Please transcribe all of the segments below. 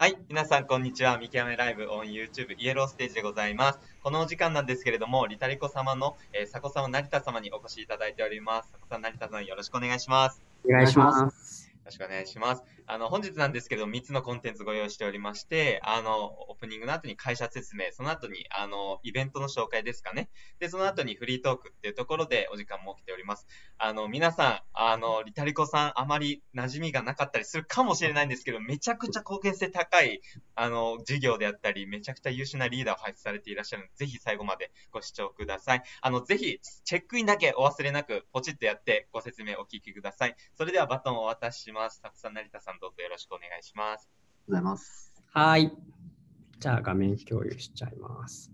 はい。皆さん、こんにちは。見極めライブ on YouTube イエローステージでございます。このお時間なんですけれども、リタリコ様の、えー、佐古様、成田様にお越しいただいております。佐古さん、成田さん、よろしくお願いします。お願いします。よろしくお願いします。あの、本日なんですけど、3つのコンテンツご用意しておりまして、あの、オープニングの後に会社説明、その後に、あの、イベントの紹介ですかね。で、その後にフリートークっていうところでお時間設けております。あの、皆さん、あの、リタリコさん、あまり馴染みがなかったりするかもしれないんですけど、めちゃくちゃ貢献性高い、あの、授業であったり、めちゃくちゃ優秀なリーダーを配置されていらっしゃるので、ぜひ最後までご視聴ください。あの、ぜひ、チェックインだけお忘れなく、ポチッとやってご説明お聞きください。それではバトンをお渡しします。たくさん成田さんどうぞよろしくお願いします。ございます。はい。じゃあ画面共有しちゃいます。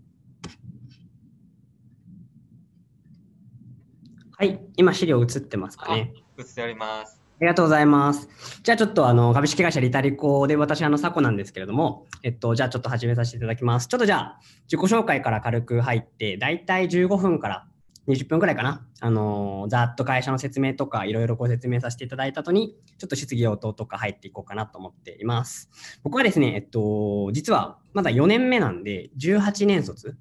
はい。今資料映ってますかね。映っております。ありがとうございます。じゃあちょっとあの株式会社リタリコで私あのサコなんですけれども、えっとじゃあちょっと始めさせていただきます。ちょっとじゃあ自己紹介から軽く入って、だいたい15分から20分くらいかな。あのざっと会社の説明とかいろいろご説明させていただいた後に、ちょっと質疑応答とか入っていこうかなと思っています。僕はですね、えっと実はまだ4年目なんで、18年卒。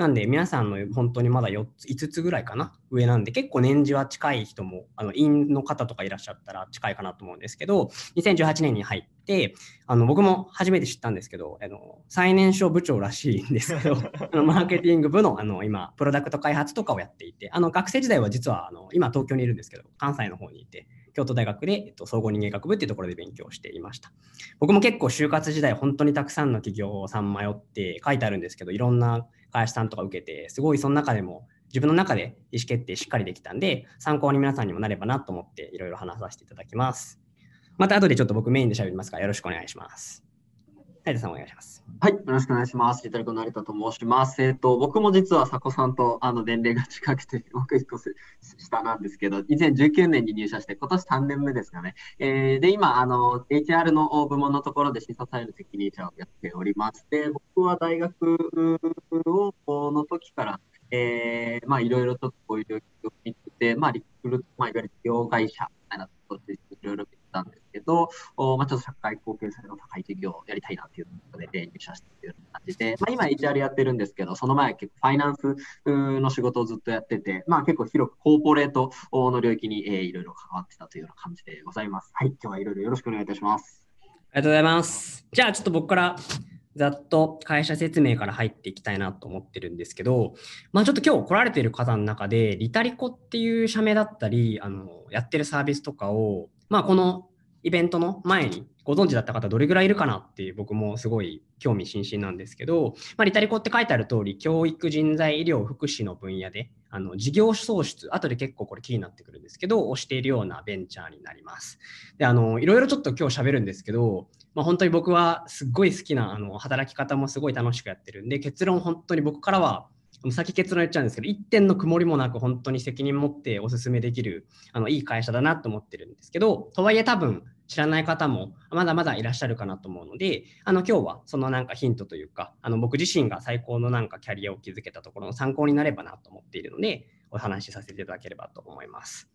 なんで、皆さんの本当にまだ4つ、5つぐらいかな、上なんで、結構年次は近い人も、あの、院の方とかいらっしゃったら近いかなと思うんですけど、2018年に入って、あの、僕も初めて知ったんですけど、あの、最年少部長らしいんですけど、あのマーケティング部の、あの、今、プロダクト開発とかをやっていて、あの、学生時代は実は、あの、今東京にいるんですけど、関西の方にいて、京都大学で、えっと、総合人間学部っていうところで勉強していました。僕も結構就活時代、本当にたくさんの企業さん迷って書いてあるんですけど、いろんな会社さんとか受けて、すごいその中でも自分の中で意思決定しっかりできたんで、参考に皆さんにもなればなと思っていろいろ話させていただきます。また後でちょっと僕メインで喋りますからよろしくお願いします。成田さんお願いします。はい、よろしくお願いします。リタリコ成田と申します。えっ、と、僕も実は佐古さんとあの年齢が近くて、僕一個下なんですけど、2019年に入社して、今年3年目ですかね。えー、で、今、あの、HR の部門のところで審査サイド責任者をやっておりまして、僕は大学をこの時から、えー、まあ、いろいろとこういう領域を見てて、まあ、リクルート、まあ、いわゆる業会社みたいなところでいろいろ見てたんですけど、まあ、ちょっと社会貢献性の高い授業をやりたいなっていうことで、入社している感じで、まあ、今 HR やってるんですけど、その前結構ファイナンスの仕事をずっとやってて、まあ、結構広くコーポレートの領域に、いろいろ関わってたというような感じでございます。はい、今日はいろいろよろしくお願いいたします。ありがとうございます。じゃあちょっと僕からざっと会社説明から入っていきたいなと思ってるんですけど、まあ、ちょっと今日来られている方の中で、リタリコっていう社名だったり、あのやってるサービスとかを、まあ、このイベントの前にご存知だった方どれぐらいいるかなっていう僕もすごい興味津々なんですけど、まあ、リタリコって書いてある通り、教育、人材、医療、福祉の分野で、あの事業創出、後で結構これ気になってくるんですけど、をしているようなベンチャーになります。で、あの、いろいろちょっと今日喋るんですけど、まあ、本当に僕はすっごい好きなあの働き方もすごい楽しくやってるんで、結論本当に僕からは、先結論言っちゃうんですけど、一点の曇りもなく本当に責任持ってお勧めできるあのいい会社だなと思ってるんですけど、とはいえ多分知らない方もまだまだいらっしゃるかなと思うので、あの今日はそのなんかヒントというか、あの僕自身が最高のなんかキャリアを築けたところの参考になればなと思っているので、お話しさせていただければと思います。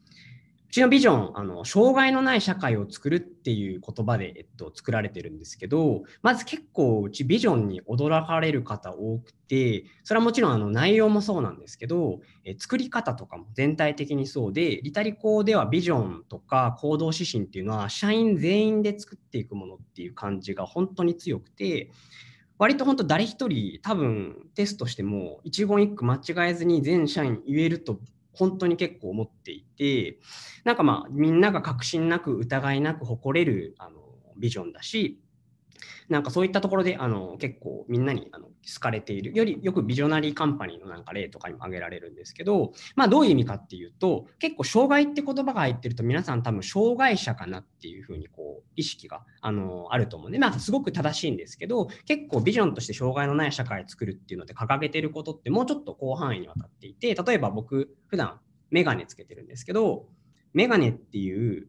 うちのビジョン、あの障害のない社会を作るっていう言葉で、えっと、作られてるんですけど、まず結構うちビジョンに驚かれる方多くて、それはもちろんあの内容もそうなんですけど、え作り方とかも全体的にそうで、リタリコではビジョンとか行動指針っていうのは社員全員で作っていくものっていう感じが本当に強くて、割と本当誰一人多分テストしても一言一句間違えずに全社員言えると本当に結構思っていて、なんかまあみんなが確信なく疑いなく誇れるあのビジョンだし、なんかそういったところであの結構みんなにあの好かれているよりよくビジョナリーカンパニーのなんか例とかにも挙げられるんですけど、まあ、どういう意味かっていうと結構障害って言葉が入ってると皆さん多分障害者かなっていうふうにこう意識があのあると思うんで、まあ、すごく正しいんですけど結構ビジョンとして障害のない社会を作るっていうので掲げてることってもうちょっと広範囲にわたっていて例えば僕普段メガネつけてるんですけどメガネっていう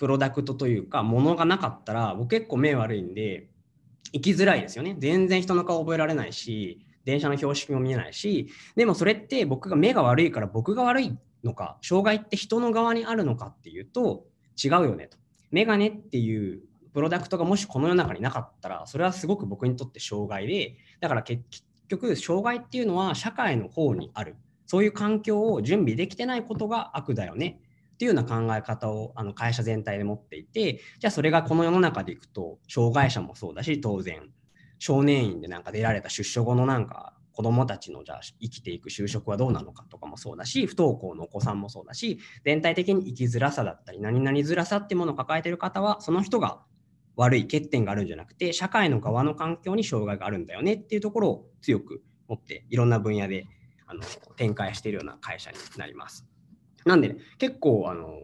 プロダクトというかものがなかったら僕結構目悪いんで生きづらいですよね。全然人の顔覚えられないし、電車の標識も見えないし、でもそれって僕が目が悪いから僕が悪いのか、障害って人の側にあるのかっていうと違うよねと。メガネっていうプロダクトがもしこの世の中になかったら、それはすごく僕にとって障害で、だから結局、障害っていうのは社会の方にある。そういう環境を準備できてないことが悪だよねっていうような考え方をあの会社全体で持っていて、じゃあそれがこの世の中でいくと、障害者もそうだし、当然、少年院でなんか出られた出所後のなんか子どもたちのじゃあ生きていく就職はどうなのかとかもそうだし不登校のお子さんもそうだし全体的に生きづらさだったり何々づらさっていうものを抱えている方はその人が悪い欠点があるんじゃなくて社会の側の環境に障害があるんだよねっていうところを強く持っていろんな分野であの展開しているような会社になります。なんで、ね、結構あの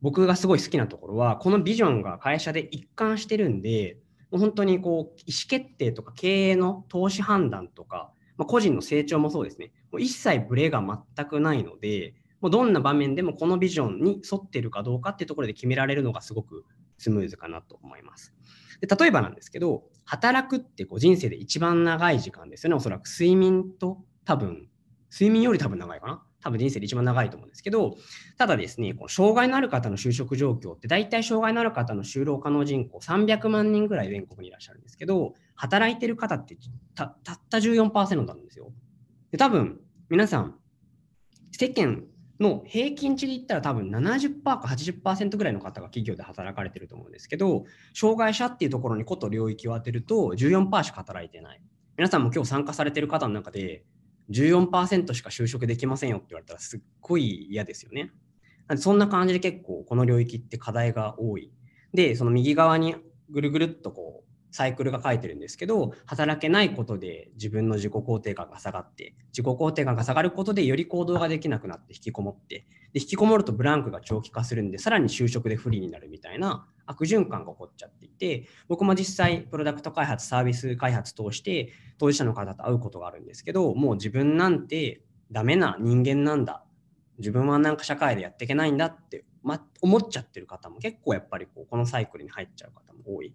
僕がすごい好きなところはこのビジョンが会社で一貫してるんで本当にこう意思決定とか経営の投資判断とかまあ、個人の成長もそうですね。もう一切ブレが全くないので、もうどんな場面でもこのビジョンに沿ってるかどうかっていうところで決められるのがすごくスムーズかなと思います。で例えばなんですけど、働くってこう人生で一番長い時間ですよね。おそらく睡眠と多分、睡眠より多分長いかな。多分人生で一番長いと思うんですけど、ただですね、この障害のある方の就職状況って、大体障害のある方の就労可能人口300万人ぐらい全国にいらっしゃるんですけど、働いてる方ってたたった14%なんですよ。で多分皆さん、世間の平均値で言ったら多分70%か80%ぐらいの方が企業で働かれてると思うんですけど、障害者っていうところにこと領域を当てると14%しか働いてない。皆さんも今日参加されてる方の中で14%しか就職できませんよって言われたらすっごい嫌ですよね。なんでそんな感じで結構この領域って課題が多い。で、その右側にぐるぐるっとこうサイクルが書いてるんですけど、働けないことで自分の自己肯定感が下がって、自己肯定感が下がることでより行動ができなくなって引きこもって、で引きこもるとブランクが長期化するんで、さらに就職で不利になるみたいな悪循環が起こっちゃっていて、僕も実際プロダクト開発、サービス開発通して当事者の方と会うことがあるんですけど、もう自分なんてダメな人間なんだ。自分はなんか社会でやっていけないんだって、ま、思っちゃってる方も結構やっぱりこうこのサイクルに入っちゃう方も多い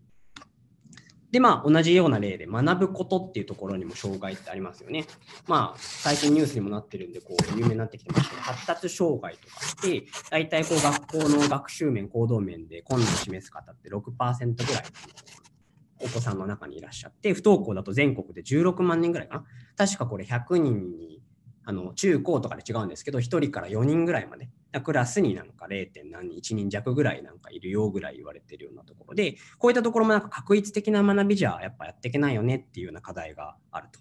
で、まあ、同じような例で学ぶことっていうところにも障害ってありますよね。まあ、最近ニュースにもなってるんで、こう、有名になってきてますけど、発達障害とかって、大体こう、学校の学習面、行動面で困難を示す方って6%ぐらいお子さんの中にいらっしゃって、不登校だと全国で16万人ぐらいかな。確かこれ100人にあの中高とかで違うんですけど、1人から4人ぐらいまで、クラスになんか 0. 何1人弱ぐらいなんかいるよぐらい言われてるようなところで、こういったところもなんか確一的な学びじゃやっぱやっていけないよねっていうような課題があると。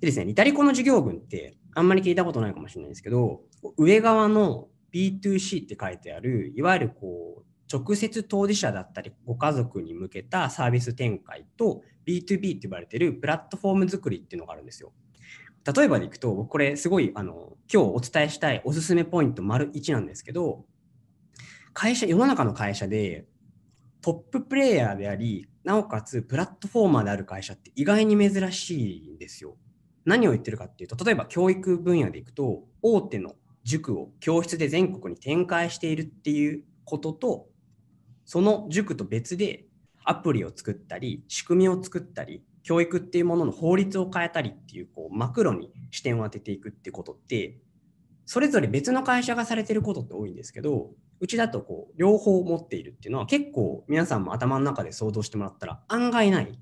でですね、リタリコの授業群ってあんまり聞いたことないかもしれないですけど、上側の B2C って書いてある、いわゆるこう、直接当事者だったりご家族に向けたサービス展開と B2B って呼ばれてるプラットフォーム作りっていうのがあるんですよ。例えばでいくと、僕これすごいあの今日お伝えしたいおすすめポイント丸1なんですけど、会社、世の中の会社でトッププレイヤーであり、なおかつプラットフォーマーである会社って意外に珍しいんですよ。何を言ってるかっていうと、例えば教育分野でいくと、大手の塾を教室で全国に展開しているっていうことと、その塾と別でアプリを作ったり、仕組みを作ったり、教育っていうものの法律を変えたりっていうこうマクロに視点を当てていくってことってそれぞれ別の会社がされてることって多いんですけどうちだとこう両方持っているっていうのは結構皆さんも頭の中で想像してもらったら案外ない。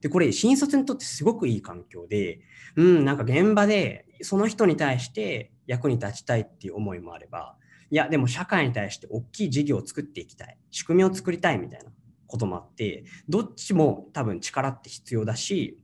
でこれ新卒にとってすごくいい環境でうんなんか現場でその人に対して役に立ちたいっていう思いもあればいやでも社会に対して大きい事業を作っていきたい仕組みを作りたいみたいなこともあってどっちも多分力って必要だし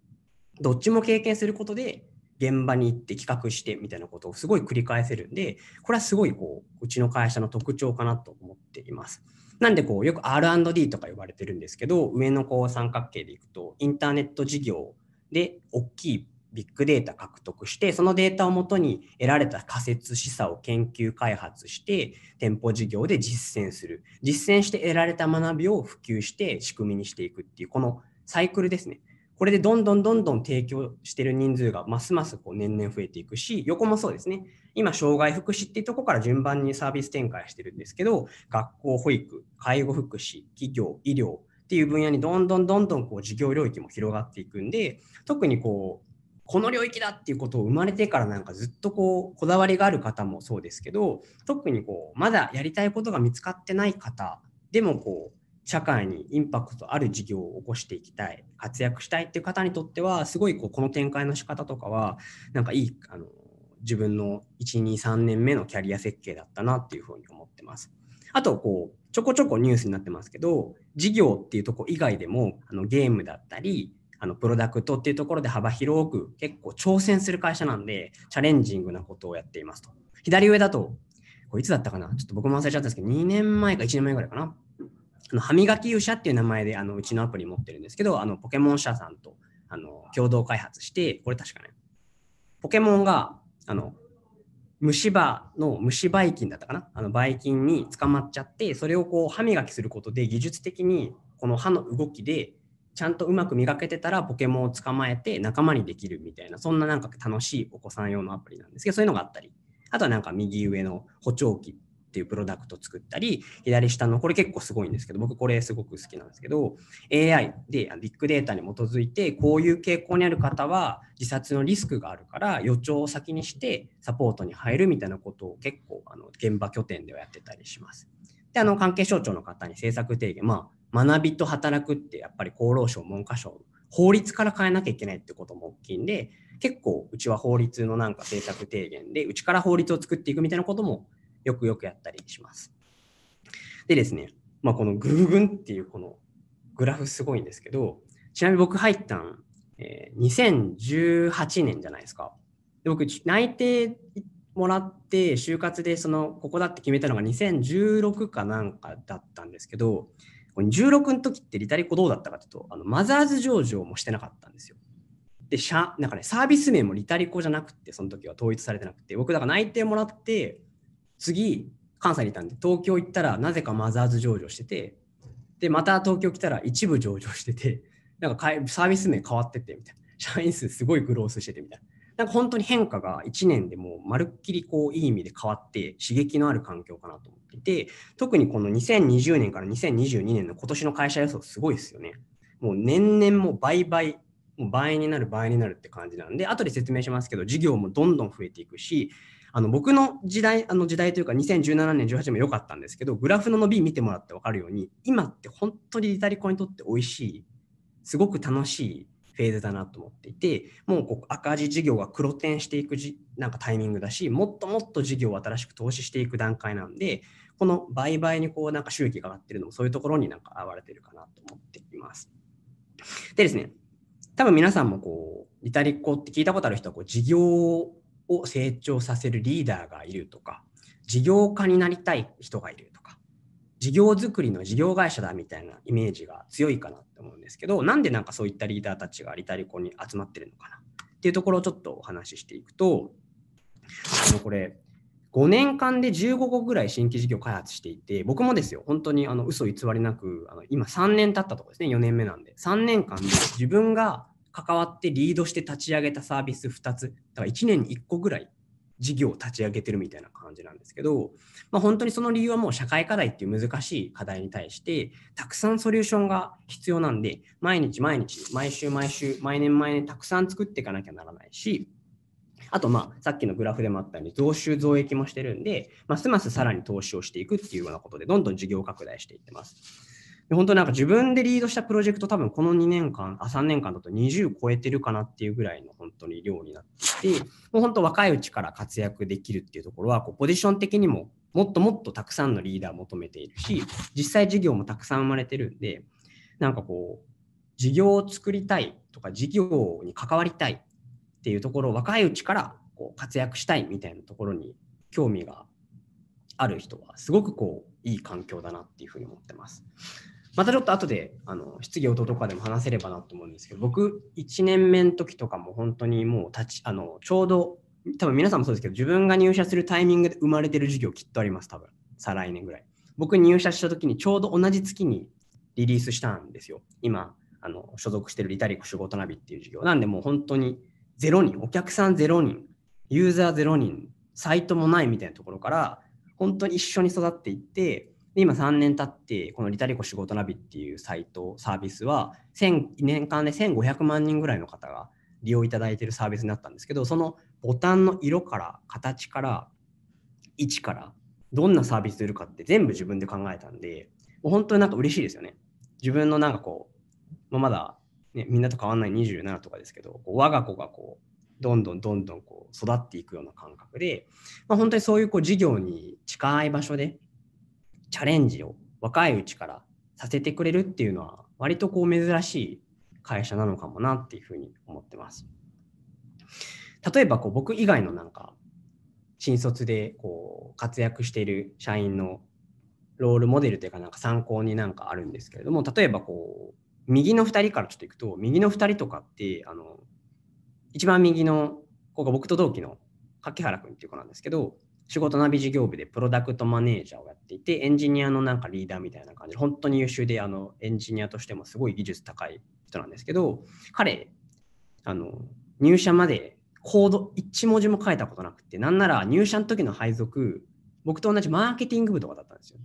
どっちも経験することで現場に行って企画してみたいなことをすごい繰り返せるんでこれはすごいこううちの会社の特徴かなと思っています。なんでこうよく R&D とか呼ばれてるんですけど上のこう三角形でいくとインターネット事業で大きいビッグデータ獲得して、そのデータをもとに得られた仮説示唆を研究開発して、店舗事業で実践する。実践して得られた学びを普及して仕組みにしていくっていう、このサイクルですね。これでどんどんどんどん提供してる人数がますますこう年々増えていくし、横もそうですね。今、障害福祉っていうとこから順番にサービス展開してるんですけど、学校、保育、介護福祉、企業、医療っていう分野にどんどんどんどんこう事業領域も広がっていくんで、特にこうこの領域だっていうことを生まれてからなんかずっとこうこだわりがある方もそうですけど特にこうまだやりたいことが見つかってない方でもこう社会にインパクトある事業を起こしていきたい、活躍したいっていう方にとっては、すごいこうこの展開の仕方とかは、なんかいいあの自分の1、2、3年目のキャリア設計だったなっていうふうに思ってます。あと、こう、ちょこちょこニュースになってますけど、事業っていうとこ以外でも、あのゲームだったり、あのプロダクトっていうところで幅広く結構挑戦する会社なんで、チャレンジングなことをやっていますと。左上だと、これいつだったかな？ちょっと僕も忘れちゃったんですけど、2年前か1年前ぐらいかな？あの歯磨き勇者っていう名前であのうちのアプリ持ってるんですけど、あのポケモン社さんとあの共同開発して、これ確かね、ポケモンがあの虫歯の虫ばい菌だったかな？あのばい菌に捕まっちゃって、それをこう歯磨きすることで技術的にこの歯の動きでちゃんとうまく磨けてたらポケモンを捕まえて仲間にできるみたいな、そんななんか楽しいお子さん用のアプリなんですけど、そういうのがあったり、あとはなんか右上の補聴器っていうプロダクト作ったり、左下のこれ結構すごいんですけど、僕これすごく好きなんですけど、AI でビッグデータに基づいて、こういう傾向にある方は自殺のリスクがあるから予兆を先にしてサポートに入るみたいなことを結構あの現場拠点ではやってたりします。で、あの関係省庁の方に政策提言、まあ、学びと働くってやっぱり厚労省、文科省、法律から変えなきゃいけないってことも大きいんで、結構うちは法律のなんか政策提言で、うちから法律を作っていくみたいなこともよくよくやったりします。でですね、まあ、このグーグンっていうこのグラフすごいんですけど、ちなみに僕入ったん、えー、2018年じゃないですか。で僕、内定もらって就活でそのここだって決めたのが2016かなんかだったんですけど、16の時ってリタリコどうだったかというと、あのマザーズ上場もしてなかったんですよ。で、なんかね、サービス名もリタリコじゃなくて、その時は統一されてなくて、僕だから内定もらって、次、関西にいたんで、東京行ったらなぜかマザーズ上場してて、で、また東京来たら一部上場してて、なんかサービス名変わっててみたいな。社員数すごいグロースしててみたいな。なんか本当に変化が1年でもまるっきりこういい意味で変わって刺激のある環境かなと思っていて、特にこの2020年から2022年の今年の会社予想すごいですよね。もう年々も倍々、もう倍になる倍になるって感じなんで、後で説明しますけど、事業もどんどん増えていくし、あの僕の時代、あの時代というか2017年、18年も良かったんですけど、グラフの伸び見てもらって分かるように、今って本当にリタリコにとって美味しい、すごく楽しいフェーズだなと思っていて、もうこう赤字事業が黒点していくじなんかタイミングだし、もっともっと事業を新しく投資していく段階なんで、この売買にこうなんか収益が上がってるのもそういうところになんか現れてるかなと思っています。でですね、多分皆さんもこう、リタリコって聞いたことある人はこう事業を成長させるリーダーがいるとか、事業家になりたい人がいる、事業作りの事業会社だみたいなイメージが強いかなって思うんですけど、なんでなんかそういったリーダーたちがリタリコに集まってるのかなっていうところをちょっとお話ししていくと、あのこれ、5年間で15個ぐらい新規事業開発していて、僕もですよ、本当にあの嘘偽りなく、あの今3年経ったところですね、4年目なんで、3年間で自分が関わってリードして立ち上げたサービス2つ、だから1年に1個ぐらい事業を立ち上げてるみたいな感じなんですけど、まあ、本当にその理由はもう社会課題っていう難しい課題に対して、たくさんソリューションが必要なんで、毎日毎日、毎週毎週、毎年毎年たくさん作っていかなきゃならないし、あと、まあ、さっきのグラフでもあったように、増収増益もしてるんで、ますますさらに投資をしていくっていうようなことで、どんどん事業拡大していってます。本当なんか自分でリードしたプロジェクト多分この2年間、あ3年間だと20超えてるかなっていうぐらいの本当に量になっていて、もう本当若いうちから活躍できるっていうところは、こうポジション的にももっともっとたくさんのリーダーを求めているし、実際事業もたくさん生まれてるんで、なんかこう、事業を作りたいとか事業に関わりたいっていうところを若いうちからこう活躍したいみたいなところに興味がある人はすごくこういい環境だなっていうふうに思ってます。またちょっと後であの質疑応答とかでも話せればなと思うんですけど、僕、1年目の時とかも本当にもう立ち、あのちょうど、多分皆さんもそうですけど、自分が入社するタイミングで生まれてる授業きっとあります、多分再来年ぐらい。僕入社した時にちょうど同じ月にリリースしたんですよ。今、あの所属してるリタリック仕事ナビっていう授業。なんでもう本当に0人、お客さん0人、ユーザー0人、サイトもないみたいなところから、本当に一緒に育っていって、で今3年経って、このリタリコ仕事ナビっていうサイト、サービスは、年間で1500万人ぐらいの方が利用いただいているサービスになったんですけど、そのボタンの色から、形から、位置から、どんなサービスするかって全部自分で考えたんでもう、本当になんか嬉しいですよね。自分のなんかこう、まあ、まだ、ね、みんなと変わんない27とかですけど、こう我が子がこう、どんどんどんどんこう育っていくような感覚で、まあ、本当にそういうこう授業に近い場所でチャレンジを若いうちからさせてくれるっていうのは割とこう珍しい会社なのかもなっていうふうに思ってます。例えばこう僕以外のなんか新卒でこう活躍している社員のロールモデルというかなんか参考になんかあるんですけれども例えばこう右の2人からちょっといくと右の2人とかってあの一番右の子が僕と同期の柿原君っていう子なんですけど、仕事ナビ事業部でプロダクトマネージャーをやっていて、エンジニアのなんかリーダーみたいな感じで、本当に優秀で、あの、エンジニアとしてもすごい技術高い人なんですけど、彼、あの、入社までコード1文字も書いたことなくて、なんなら入社の時の配属、僕と同じマーケティング部とかだったんですよ。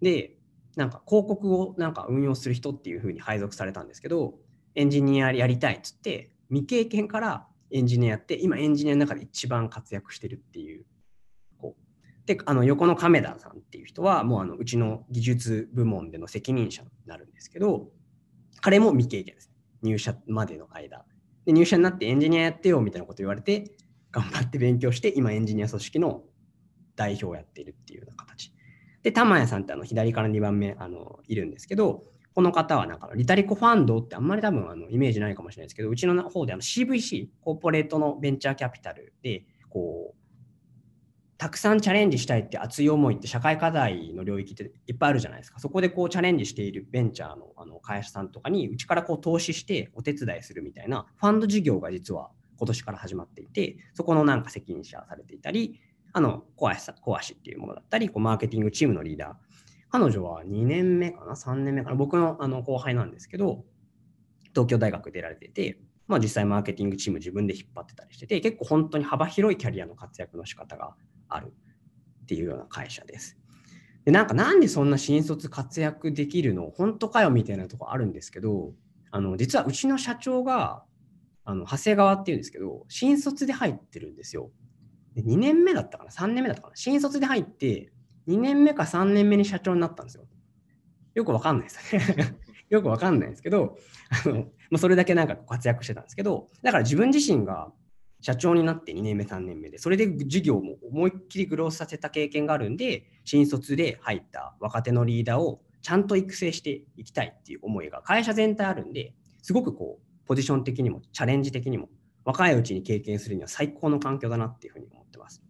で、なんか広告をなんか運用する人っていう風に配属されたんですけど、エンジニアやりたいっつって、未経験からエンジニアやって、今エンジニアの中で一番活躍してるっていう。で、あの横の亀田さんっていう人は、もうあのうちの技術部門での責任者になるんですけど、彼も未経験です。入社までの間。で入社になってエンジニアやってよみたいなこと言われて、頑張って勉強して、今エンジニア組織の代表をやっているっていうような形。で、玉谷さんってあの左から2番目あのいるんですけど、この方はなんかリタリコファンドってあんまり多分あのイメージないかもしれないですけど、うちの方であの CVC、コーポレートのベンチャーキャピタルで、こう、たくさんチャレンジしたいって熱い思いって社会課題の領域っていっぱいあるじゃないですか。そこでこうチャレンジしているベンチャーのあの会社さんとかにうちからこう投資してお手伝いするみたいなファンド事業が実は今年から始まっていて、そこのなんか責任者されていたり、あの、コアシコアシっていうものだったり、こうマーケティングチームのリーダー、彼女は2年目かな ?3 年目かな？僕のあの後輩なんですけど、東京大学出られてて、まあ、実際マーケティングチーム自分で引っ張ってたりしてて、結構本当に幅広いキャリアの活躍の仕方があるっていうような会社です。で、なんかなんでそんな新卒活躍できるの？本当かよみたいなとこあるんですけど、あの、実はうちの社長が、あの、長谷川っていうんですけど、新卒で入ってるんですよ。で2年目だったかな ?3 年目だったかな？新卒で入って、2年目か3年目に社長になったんですよ。よくわかんないですね。よくわかんないんですけど、あのまあ、それだけなんか活躍してたんですけど、だから自分自身が社長になって2年目、3年目で、それで事業も思いっきりグロースさせた経験があるんで、新卒で入った若手のリーダーをちゃんと育成していきたいっていう思いが会社全体あるんで、すごくこう、ポジション的にも、チャレンジ的にも、若いうちに経験するには最高の環境だなっていうふうに思ってます。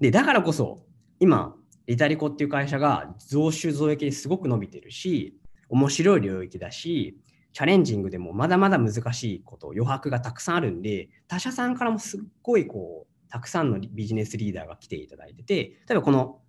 で、だからこそ、今、リタリコっていう会社が増収増益ですごく伸びてるし、面白い領域だし、チャレンジングでもまだまだ難しいこと、余白がたくさんあるんで、他社さんからもすっごいこう、たくさんのビジネスリーダーが来ていただいてて、例えばこの、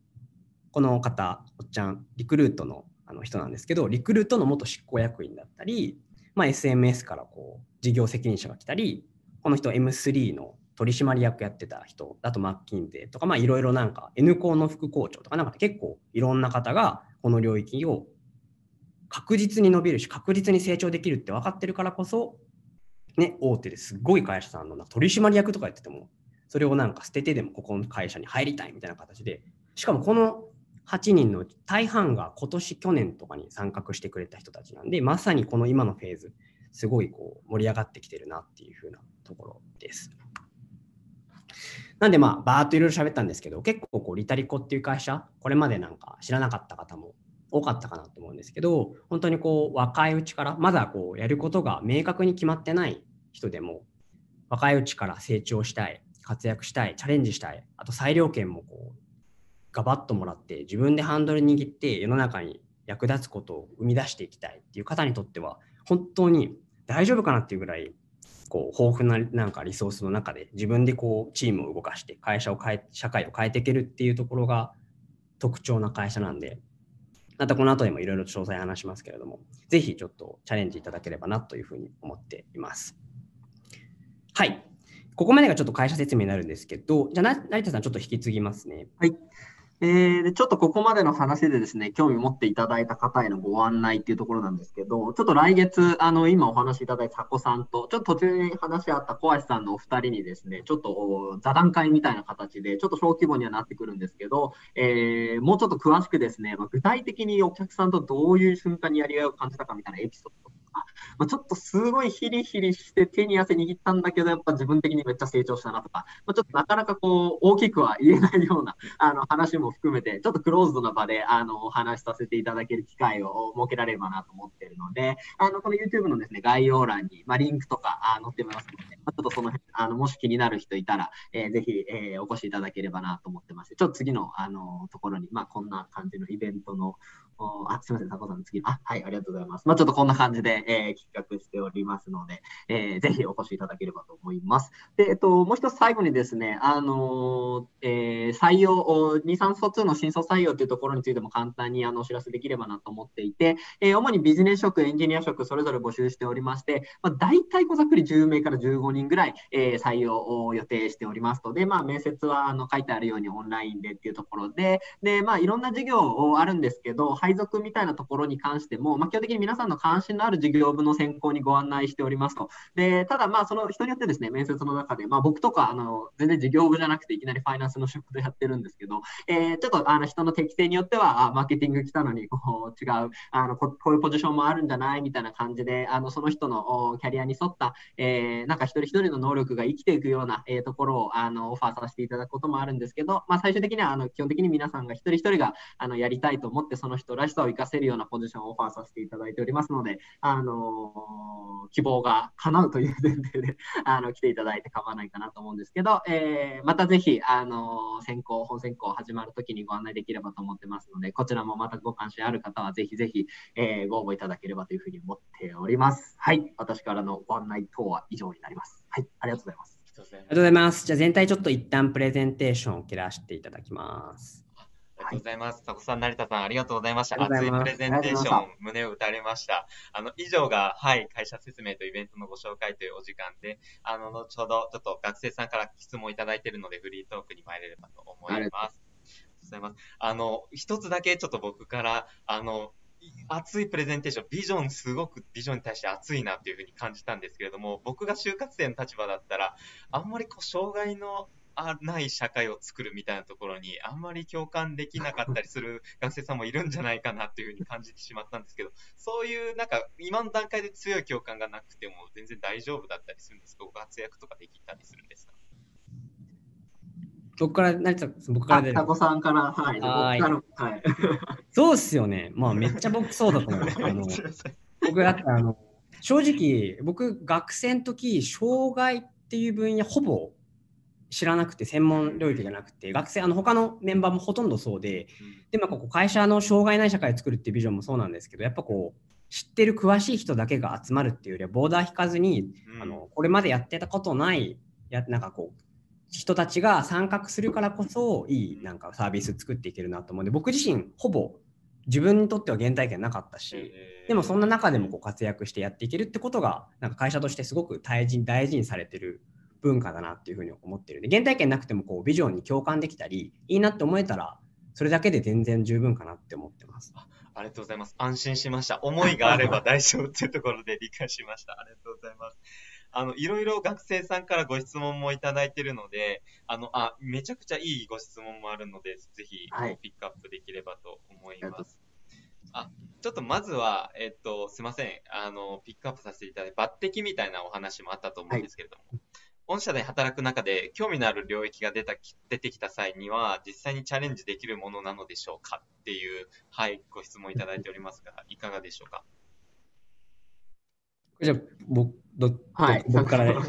この方、おっちゃん、リクルートのあの人なんですけど、リクルートの元執行役員だったり、まあ、SMS からこう事業責任者が来たり、この人 M3 の取締役やってた人だとマッキンゼとか、いろいろなんか N 校の副校長とかなんか結構いろんな方がこの領域を確実に伸びるし確実に成長できるって分かってるからこそ、ね、大手ですごい会社さんの取締役とかやってても、それをなんか捨ててでもここの会社に入りたいみたいな形で、しかもこの8人の大半が今年去年とかに参画してくれた人たちなんで、まさにこの今のフェーズ、すごいこう盛り上がってきてるなっていう風なところです。なんでまあ、バーっといろいろ喋ったんですけど、結構こう、リタリコっていう会社、これまでなんか知らなかった方も多かったかなと思うんですけど、本当にこう、若いうちから、まだこう、やることが明確に決まってない人でも、若いうちから成長したい、活躍したい、チャレンジしたい、あと裁量権もこう、ガバッともらって、自分でハンドル握って世の中に役立つことを生み出していきたいっていう方にとっては、本当に大丈夫かなっていうぐらいこう豊富ななんかリソースの中で自分でこうチームを動かして会社を変え社会を変えていけるっていうところが特徴な会社なんでまたこの後でもいろいろ詳細話しますけれどもぜひちょっとチャレンジいただければなというふうに思っています。はい。ここまでがちょっと会社説明になるんですけどじゃあ成田さんちょっと引き継ぎますね。はい。えー、でちょっとここまでの話でですね、興味持っていただいた方へのご案内っていうところなんですけど、ちょっと来月、あの、今お話しいただいた佐古さんと、ちょっと途中に話し合った小橋さんのお二人にですね、ちょっと座談会みたいな形で、ちょっと小規模にはなってくるんですけど、えー、もうちょっと詳しくですね、まあ、具体的にお客さんとどういう瞬間にやりがいを感じたかみたいなエピソード、まあ、ちょっとすごいヒリヒリして手に汗握ったんだけど、やっぱ自分的にめっちゃ成長したなとか、まあ、ちょっとなかなかこう、大きくは言えないような あの話も含めて、ちょっとクローズドな場であのお話しさせていただける機会を設けられればなと思っているので、あのこの YouTube のですね、概要欄に、まあ、リンクとかあ載ってますので、ま、ちょっとその辺、あのもし気になる人いたら、えー、ぜひ、えー、お越しいただければなと思ってまして、ちょっと次のあのところに、まあ、こんな感じのイベントのあ、すみません、佐藤さん、次。あ、はい、ありがとうございます。まあ、ちょっとこんな感じで、えー、企画しておりますので、えー、ぜひお越しいただければと思います。で、えっと、もう一つ最後にですね、あのー、えー、採用、2、3卒の新卒採用というところについても簡単にあのお知らせできればなと思っていて、えー、主にビジネス職、エンジニア職、それぞれ募集しておりまして、まあ、大体こざっくり10名から15人ぐらい、えー、採用を予定しておりますので、まあ、面接はあの書いてあるようにオンラインでっていうところで、で、まあ、いろんな授業あるんですけど、配属みたいなところに関しても、まあ、基本的に皆さんの関心のある事業部の選考にご案内しておりますと。で、ただ、まあ、その人によってですね、面接の中で、まあ、僕とか、あの、全然事業部じゃなくて、いきなりファイナンスの仕事やってるんですけど、えー、ちょっと、あの、人の適性によっては、あマーケティング来たのに、こう、違う、あのこ、こういうポジションもあるんじゃないみたいな感じで、あの、その人のキャリアに沿った、えー、なんか一人一人の能力が生きていくような、えー、ところを、あの、オファーさせていただくこともあるんですけど、まあ、最終的には、あの、基本的に皆さんが一人一人が、あの、やりたいと思って、その人らしさを活かせるようなポジションをオファーさせていただいておりますので、あのー、希望が叶うという前提で あの来ていただいて構わないかなと思うんですけど、えー、またぜひ、あのー、選考、本選考始まるときにご案内できればと思ってますので、こちらもまたご関心ある方はぜひぜひ、えー、ご応募いただければというふうに思っております。はい、私からのご案内等は以上になります。はい、ありがとうございます。ありがとうございます。じゃあ全体ちょっと一旦プレゼンテーションを切らせていただきます。ありがとうございます。タコさん、成田さん、ありがとうございました。熱いプレゼンテーション、胸を打たれました。あの、以上が、はい、会社説明とイベントのご紹介というお時間で、あの、後ほど、ちょっと学生さんから質問いただいているので、フリートークに参れればと思います。ありがとうございます。あの、一つだけちょっと僕から、あの、熱いプレゼンテーション、ビジョン、すごくビジョンに対して熱いなっていうふうに感じたんですけれども、僕が就活生の立場だったら、あんまりこう、障害のあない社会を作るみたいなところにあんまり共感できなかったりする学生さんもいるんじゃないかなっていうふうに感じてしまったんですけど、そういうなんか今の段階で強い共感がなくても全然大丈夫だったりするんですかご活躍とかできたりするんですか？僕から何か？僕から出る。タコさんから、はい。はいはい、そうっすよね。まあめっちゃ僕そうだと思う。あの 僕だってあの正直僕学生の時障害っていう分野ほぼ知らなくて専門領域じゃなくて学生あの他のメンバーもほとんどそうで、でもここ会社の障害ない社会を作るっていうビジョンもそうなんですけどやっぱこう知ってる詳しい人だけが集まるっていうよりはボーダー引かずに、あのこれまでやってたことないやなんかこう人たちが参画するからこそいいなんかサービス作っていけるなと思うんで僕自身ほぼ自分にとっては原体験なかったし、でもそんな中でもこう活躍してやっていけるってことがなんか会社としてすごく大事大事にされてる文化だなっていうふうに思ってるんで、原体験なくてもこうビジョンに共感できたり、いいなって思えたら、それだけで全然十分かなって思ってます。ありがとうございます。安心しました。思いがあれば 大丈夫っていうところで理解しました。ありがとうございます。あの、いろいろ学生さんからご質問もいただいているので、あの、あ、めちゃくちゃいいご質問もあるので、ぜひ、ピックアップできればと思います。はい、あ、ちょっとまずは、えっと、すいません。あの、ピックアップさせていただいて、抜擢みたいなお話もあったと思うんですけれども、はい御社で働く中で興味のある領域が出た出てきた際には、実際にチャレンジできるものなのでしょうかっていう、はい、ご質問いただいておりますが、いかがでしょうか？じゃあ、僕、ど、はい、僕から？ね。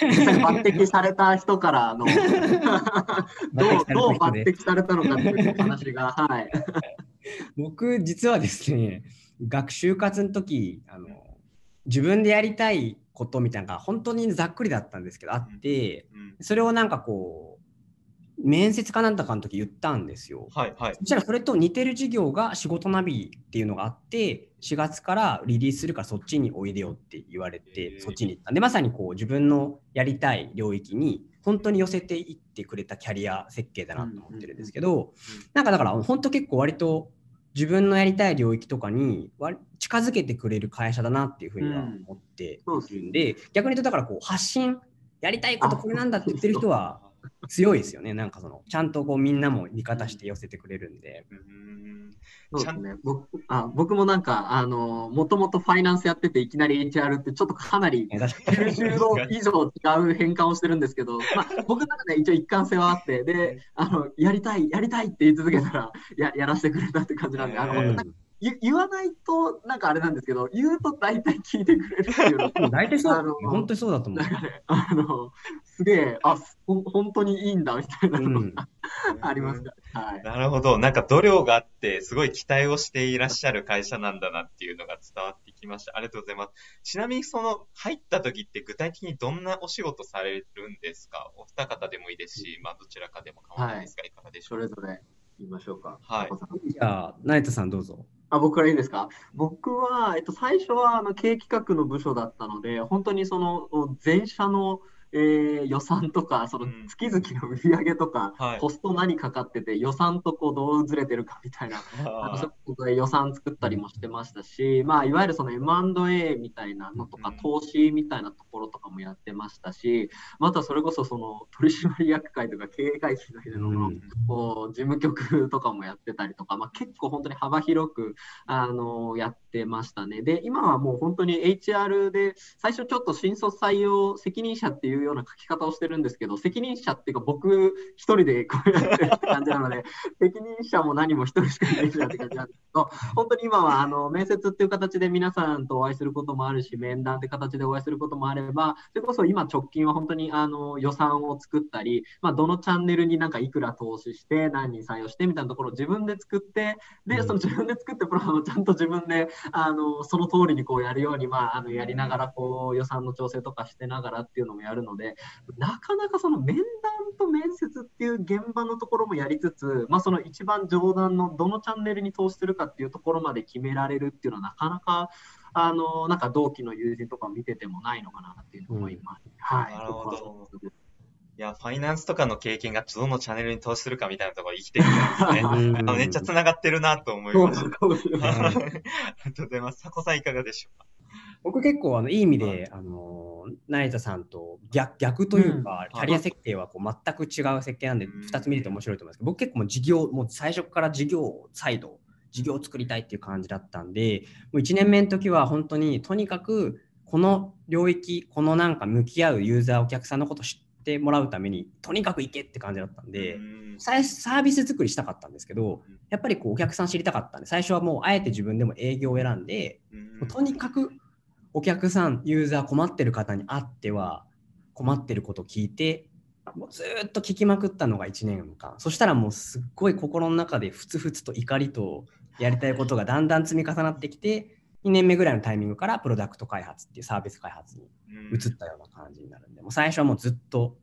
抜擢された人からの どう、どう抜擢されたのかっていう話が、はい。僕、実はですね、学習活の時、あの、自分でやりたいことみたいなのが本当にざっくりだったんですけどあって、それをなんかこう面接かなんだかの時言ったんですよ。はいはい、そしたらそれと似てる授業が仕事ナビっていうのがあって4月からリリースするからそっちにおいでよって言われてそっちに行ったんでまさにこう自分のやりたい領域に本当に寄せていってくれたキャリア設計だなと思ってるんですけど、なんかだから本当結構割と自分のやりたい領域とかに近づけてくれる会社だなっていうふうには思っているんで、逆に言うとだからこう発信やりたいことこれなんだって言ってる人は強いですよね。なんかそのちゃんとこうみんなも味方して寄せてくれるんで。そうですね、僕あ僕もなんか、あのもともとファイナンスやってて、いきなり HR ってちょっとかなり90度以上違う変換をしてるんですけど、まあ、僕の中で一応一貫性はあって、であのやりたい、やりたいって言い続けたらややらせてくれたって感じなんで、あの、言わないと、なんかあれなんですけど、言うと大体聞いてくれるっていうの。大体そう、本当にそうだと思う。なんかね、あの、すげえ、あ、ほ本当にいいんだみたいなのが、うん、ありますかはい。なるほど。なんか度量があって、すごい期待をしていらっしゃる会社なんだなっていうのが伝わってきました。ありがとうございます。ちなみに、その、入った時って具体的にどんなお仕事されるんですか？お二方でもいいですし、まあ、どちらかでも構わないですが、はい、いかがでしょうそれぞれ言いましょうか。はい。じゃあ、成田さんどうぞ。あ僕からいいですか？僕は、えっと、最初はあの経営企画の部署だったので、本当にその前社のえー、予算とか、その月々の売り上げとか、うんコスト何かかってて、予算とこうどうずれてるかみたいな、ことで予算作ったりもしてましたし、まあ、いわゆるその M&A みたいなのとか、投資みたいなところとかもやってましたし、またそれこそその取締役会とか経営会議のの、うん、こう事務局とかもやってたりとか、まあ、結構本当に幅広くあのやってましたね。で、今はもう本当に HR で、最初ちょっと新卒採用責任者っていういうような書き方をしてるんですけど、責任者っていうか僕一人で こうやってる感じなので、責任者も何も一人しかいないなって感じなんですけど、本当に今はあの面接っていう形で皆さんとお会いすることもあるし、面談って形でお会いすることもあれば、それこそ今直近は本当にあの予算を作ったり、まあ、どのチャンネルになんかいくら投資して、何人採用してみたいなところを自分で作って、で、その自分で作ってプランをちゃんと自分であのその通りにこうやるように、まあ、あのやりながらこう予算の調整とかしてながらっていうのもやるので、なかなかその面談と面接っていう現場のところもやりつつ、まあ、その一番上段のどのチャンネルに投資するかっていうところまで決められるっていうのはなかなかあのなんか同期の友人とか見ててもないのかなっていうのを思います。うん、はい、なるほど。いや、ファイナンスとかの経験がどのチャンネルに投資するかみたいなところ生きてるんですね。あめっちゃ繋がってるなと思いました。ありがとうございます。さんいかがでしょうか？僕結構あのいい意味で、あの成田さんと逆逆というか、キャリア設計はこう全く違う設計なんで、2つ見ると面白いと思います。けど、僕結構もう事業、もう最初から事業サイド、事業を作りたいっていう感じだったんで、もう1年目の時は本当にとにかくこの領域、このなんか向き合うユーザー、お客さんのこと知ってもらうために、とにかく行けって感じだったんで、サービス作りしたかったんですけど、やっぱりこうお客さん知りたかったんで、最初はもうあえて自分でも営業を選んで、とにかくお客さん、ユーザー困ってる方に会っては困ってることを聞いて、もうずっと聞きまくったのが1年間。そしたらもうすっごい心の中でふつふつと怒りとやりたいことがだんだん積み重なってきて、2年目ぐらいのタイミングからプロダクト開発っていうサービス開発に移ったような感じになるんで、もう最初はもうずっと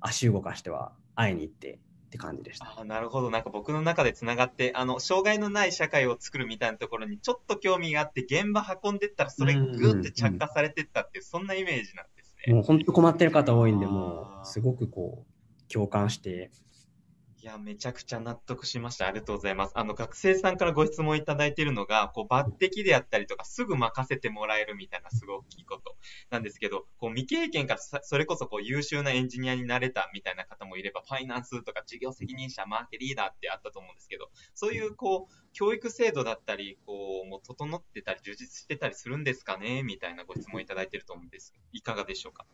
足動かしては会いに行ってって感じでした。あなるほど。なんか僕の中でつながって、あの、障害のない社会を作るみたいなところにちょっと興味があって、現場運んでったらそれグーって着火されてったっていう、そんなイメージなんですね。もう本当困ってる方多いんで、もうすごくこう、共感していや、めちゃくちゃ納得しました。ありがとうございます。あの、学生さんからご質問いただいているのが、こう、抜擢であったりとか、すぐ任せてもらえるみたいな、すごくいいことなんですけど、こう、未経験からさそれこそ、こう、優秀なエンジニアになれたみたいな方もいれば、ファイナンスとか、事業責任者、マーケリーダーってあったと思うんですけど、そういう、こう、教育制度だったり、こう、もう整ってたり、充実してたりするんですかね？みたいなご質問いただいていると思うんです。いかがでしょうか？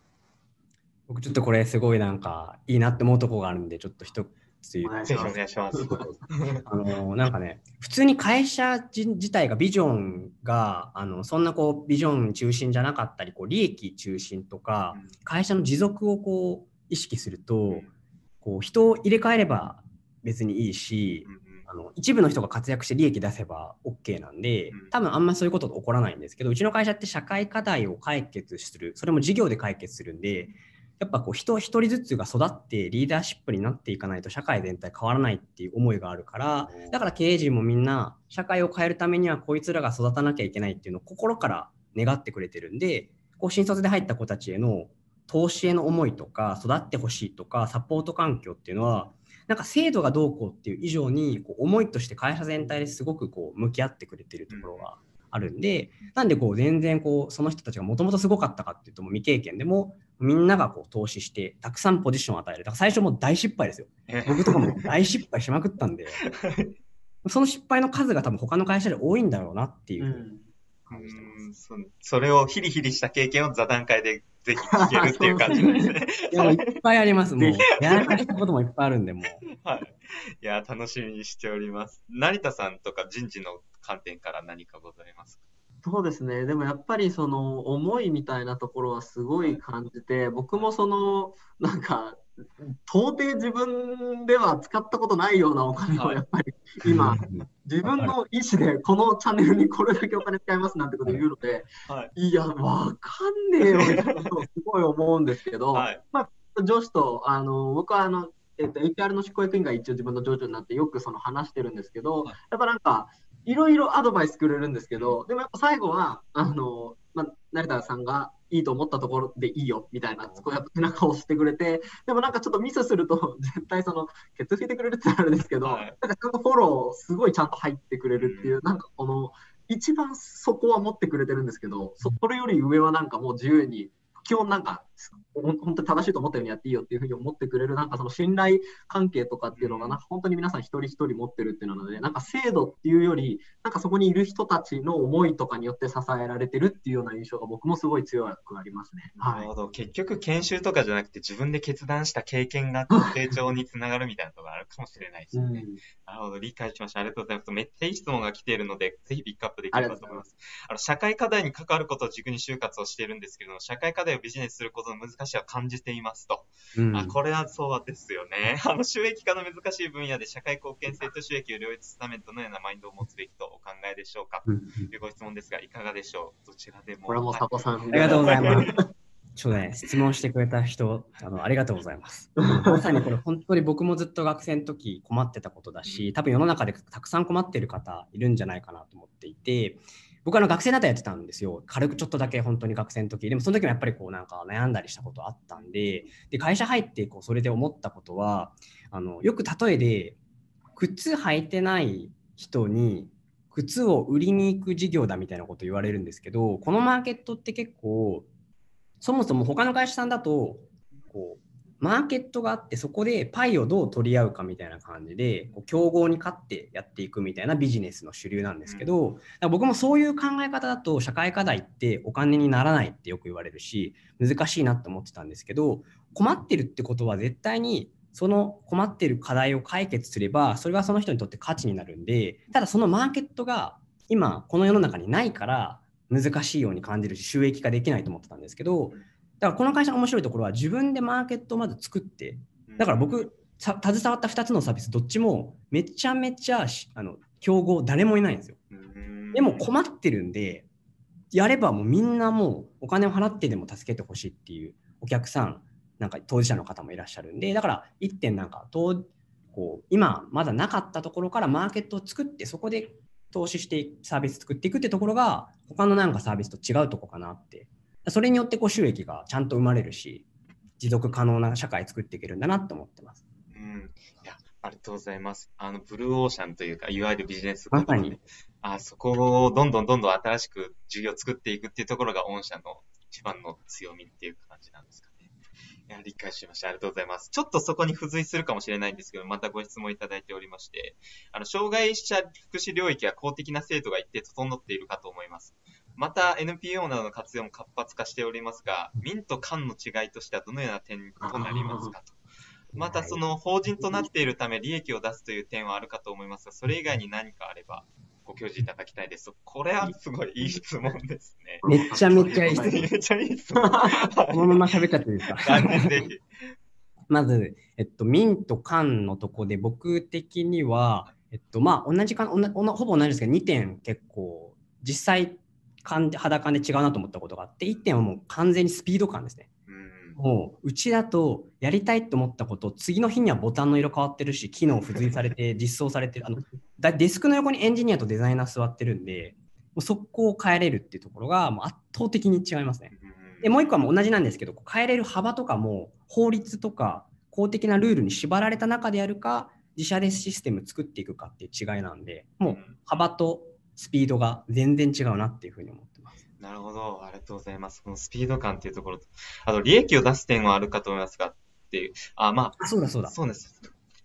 僕ちょっとこれすごいなんかいいなって思うとこがあるんで、ちょっと一ぜひお願いします。あのなんかね、普通に会社自体がビジョンがあのそんなこうビジョン中心じゃなかったり、こう利益中心とか、うん、会社の持続をこう意識すると、うん、こう人を入れ替えれば別にいいし、うんあの一部の人が活躍して利益出せば OK なんで、多分あんまそういうこと起こらないんですけど、うちの会社って社会課題を解決する、それも事業で解決するんで、やっぱこう人一人ずつが育ってリーダーシップになっていかないと社会全体変わらないっていう思いがあるからだから経営陣もみんな社会を変えるためにはこいつらが育たなきゃいけないっていうのを心から願ってくれてるんでこう新卒で入った子たちへの投資への思いとか育ってほしいとかサポート環境っていうのはなんか制度がどうこうっていう以上にこう思いとして会社全体ですごくこう向き合ってくれてるところがあるんで、なんでこう全然こうその人たちがもともとすごかったかっていうともう未経験でもみんながこう投資してたくさんポジションを与えるだから最初もう大失敗ですよ僕とかも大失敗しまくったんで その失敗の数が多分他の会社で多いんだろうなっていううてます。そそれをヒリヒリした経験を座談会でぜひ聞けるっていう感じですね。いやもういっぱいあります。もうやらかしたこともいっぱいあるんで、もう。はい。いや、楽しみにしております。成田さんとか人事の観点から何かございますか？そうですね。でもやっぱりその思いみたいなところはすごい感じて、僕もそのなんか到底自分では使ったことないようなお金をやっぱり今 自分の意思でこのチャンネルにこれだけお金使いますなんてこと言うので、はい。いや、わかんねえよみたいなことをすごい思うんですけど、はい。上司とあの僕はあの、えっと HR の執行役員が一応自分の上司になってよくその話してるんですけど、はいやっぱなんかいろいろアドバイスくれるんですけど、でもやっぱ最後はあの、まあ、成田さんがいいと思ったところでいいよみたいな、こうやっぱ背中を押してくれて、でもなんかちょっとミスすると、絶対その、ケツ拭いてくれるってあれですけど、はい。なんかちゃんとフォロー、すごいちゃんと入ってくれるっていう、なんかこの、一番そこは持ってくれてるんですけど、そこれより上はなんかもう自由に、基本なんか、本当に正しいと思ったようにやっていいよっていうふうに思ってくれる、なんかその信頼関係とかっていうのが、なんか本当に皆さん一人一人持ってるっていうので、なんか制度っていうより、なんかそこにいる人たちの思いとかによって支えられてるっていうような印象が僕もすごい強くありますね。はい。なるほど。結局、研修とかじゃなくて自分で決断した経験が成長につながるみたいなところがあるかもしれないですうんよね。なるほど。理解しました。ありがとうございます。めっちゃいい質問が来ているので、ぜひピックアップできればと思います。あの、社会課題に関わることを軸に就活をしているんですけども、社会課題をビジネスすることの難しさを感じていますと。うんあ、これはそうですよね。あの、収益化の難しい分野で社会貢献性と収益を両立するためにどのようなマインドを持つべきとお考えでしょうかうんうんというご質問ですが、いかがでしょう？どちらでも。これはもう佐藤さん。ありがとうございます。ちょっとね、質問してくれた人、あのありがとうございます。まさにこれ、本当に僕もずっと学生の時困ってたことだし、多分世の中でたくさん困ってる方いるんじゃないかなと思っていて、僕はあの学生だとやってたんですよ。軽くちょっとだけ本当に学生の時。でもその時もやっぱりこうなんか悩んだりしたことあったんで、で会社入ってこうそれで思ったことは、あのよく例えで、靴履いてない人に靴を売りに行く事業だみたいなこと言われるんですけど、このマーケットって結構、そもそも他の会社さんだと、こう、マーケットがあって、そこでパイをどう取り合うかみたいな感じで、こう競合に勝ってやっていくみたいなビジネスの主流なんですけど、僕もそういう考え方だと、社会課題ってお金にならないってよく言われるし、難しいなって思ってたんですけど、困ってるってことは絶対にその困ってる課題を解決すれば、それはその人にとって価値になるんで、ただそのマーケットが今この世の中にないから難しいように感じるし収益化できないと思ってたんですけどだからこの会社の面白いところは自分でマーケットをまず作ってだから僕さ携わった2つのサービスどっちもめちゃめちゃしあの競合誰もいないんですよ。うん、でも困ってるんでやればもうみんなもうお金を払ってでも助けてほしいっていうお客さんなんか当事者の方もいらっしゃるんでだから1点なんかとこう今まだなかったところからマーケットを作ってそこで投資してサービス作っていくってところが他のなんかサービスと違うとこかなってそれによってこう収益がちゃんと生まれるし持続可能な社会作っていけるんだなって思ってます。うん。いや、ありがとうございます。あの、ブルーオーシャンというか、いわゆるビジネスまさあそこをどんどんどんどん新しく事業を作っていくっていうところが御社の一番の強みっていう感じなんですかね。いや、理解しました。ありがとうございます。ちょっとそこに付随するかもしれないんですけど、またご質問いただいておりまして、あの、障害者福祉領域は公的な制度が一定整っているかと思います。また NPO などの活用も活発化しておりますが、民と官の違いとしてはどのような点となりますかと。またその法人となっているため利益を出すという点はあるかと思いますが、それ以外に何かあればご教示いただきたいです。これはすごいいい質問ですね。めっちゃめっちゃいい質問めっちゃいい質問。このまま喋っちゃっていいですか？あぜひ。まず、えっと、民と官のとこで僕的には、えっと、まあ、同じか、ほぼ同じですけど、2点結構、実際、感肌感で違うなと思ったことがあって、1点はもう完全にスピード感ですね。うんもう、うちだと、やりたいと思ったこと、次の日にはボタンの色変わってるし、機能付随されて、実装されてる。あのだデスクの横にエンジニアとデザイナー座ってるんで、もう速攻変えれるっていうところが、もう圧倒的に違いますね。うんで、もう一個はもう同じなんですけど、変えれる幅とかも法律とか公的なルールに縛られた中でやるか、自社でシステム作っていくかっていう違いなんで、もう幅とスピードが全然違うなっていうふうに思ってます。なるほど。ありがとうございます。このスピード感っていうところと、あと利益を出す点はあるかと思いますが、っていう、あ、まあ、そうだそうあ、だ。そうです。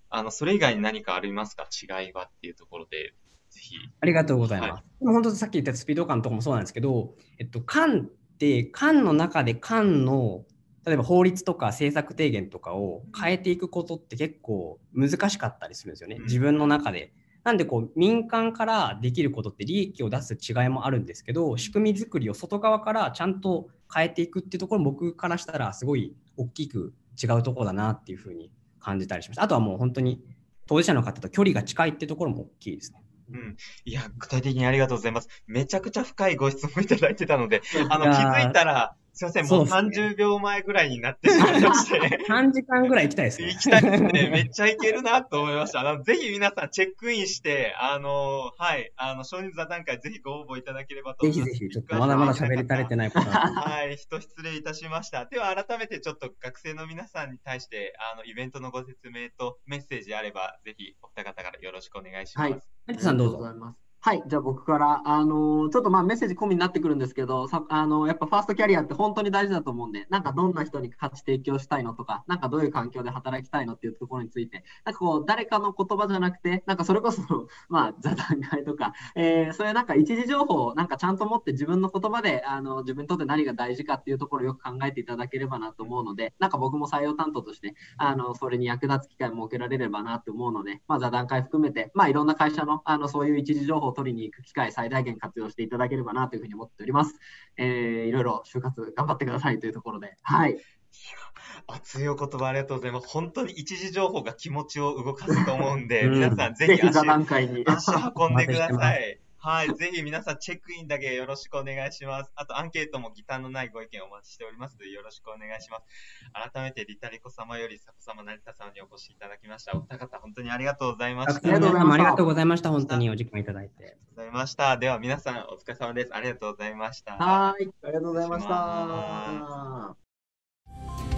あの、それ以外に何かありますか？違いはっていうところで、ぜひ。ありがとうございます。はでも本当さっき言ったスピード感とかもそうなんですけど、えっと、官って、官の中で官の、例えば法律とか政策提言とかを変えていくことって結構難しかったりするんですよね。うん自分の中で。なんでこう民間からできることって利益を出す違いもあるんですけど、仕組み作りを外側からちゃんと変えていくっていうところも僕からしたらすごい大きく違うところだなっていうふうに感じたりしました。あとはもう本当に当事者の方と距離が近いってところも大きいですね。うん。いや、具体的にありがとうございます。めちゃくちゃ深いご質問いただいてたので、あの、気づいたら、すいません、もうそうですね30秒前ぐらいになってしまいまして。3時間ぐらい行きたいですね。行きたいですね。めっちゃいけるなと思いました。あの、ぜひ皆さんチェックインして、あの、はい、あの、少人数座談会ぜひご応募いただければと思います。ぜひぜひ、ちょっとまだまだ喋り足れてないことが。はい、人失礼いたしました。では改めてちょっと学生の皆さんに対して、あの、イベントのご説明とメッセージあれば、ぜひお二方からよろしくお願いします。はいさんどうぞ。ありがとございます。はい、じゃあ僕から、あのーちょっとまあメッセージ込みになってくるんですけど、さあのーやっぱファーストキャリアって本当に大事だと思うんで、なんかどんな人に価値提供したいのとか、なんかどういう環境で働きたいのっていうところについて、なんかこう、誰かの言葉じゃなくて、なんかそれこそ、まあ座談会とか、えーそういうなんか一時情報をなんかちゃんと持って自分の言葉で、あの自分にとって何が大事かっていうところをよく考えていただければなと思うので、なんか僕も採用担当として、あの、それに役立つ機会を設けられればなと思うので、まあ、座談会含めて、まあ、いろんな会社の、あの、そういう一時情報取りに行く機会、最大限活用していただければなというふうに思っております。えーいろいろ就活頑張ってくださいというところで、はい。熱いお言葉ありがとうございます。本当に一時情報が気持ちを動かすと思うんで、うん皆さんぜひ足ぜひ座談会に。足運んでください。はい。ぜひ皆さんチェックインだけよろしくお願いします。あとアンケートもギターのないご意見お待ちしておりますのでよろしくお願いします。改めてリタリコ様より佐古様、成田様にお越しいただきました。お二方本当にありがとうございました。たくさん皆さんもありがとうございました。本当にお時間いただいて。ありがとうございました。では皆さんお疲れ様です。ありがとうございました。はい。ありがとうございました。